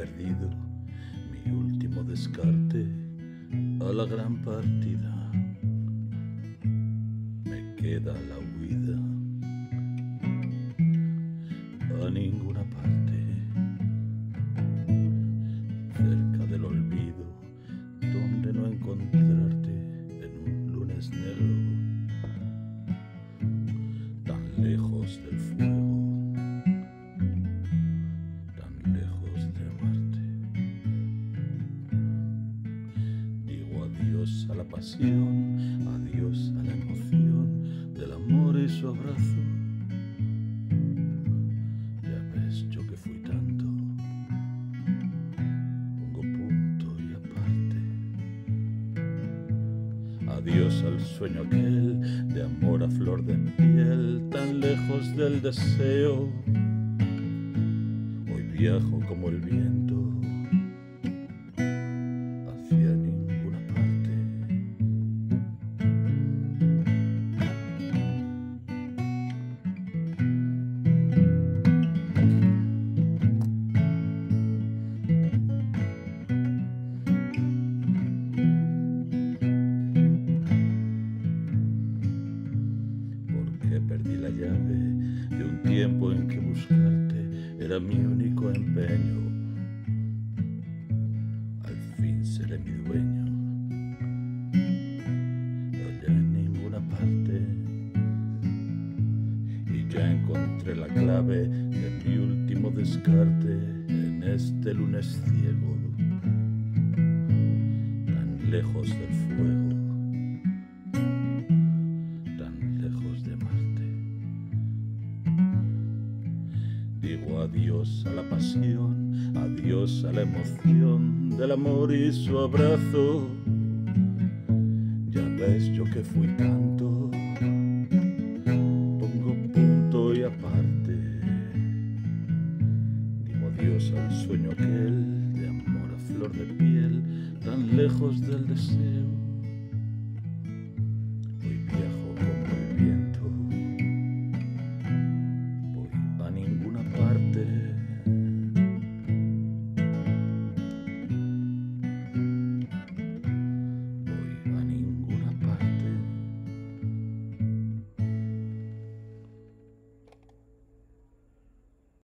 perdido mi último descarte a la gran partida. Me queda la huida a ninguna parte, adiós a la pasión, adiós a la emoción del amor y su abrazo. Ya ves yo que fui tanto, pongo punto y aparte. Adiós al sueño aquel de amor a flor de piel, tan lejos del deseo. Hoy viajo como el viento de un tiempo en que buscarte era mi único empeño. Al fin seré mi dueño, allá en ninguna parte. Y ya encontré la clave de mi último descarte en este lunes ciego, tan lejos del fuego, Adiós a la pasión, adiós a la emoción del amor y su abrazo. Ya ves yo que fui tanto, pongo punto y aparte. Digo adiós al sueño aquel de amor a flor de piel, tan lejos del deseo.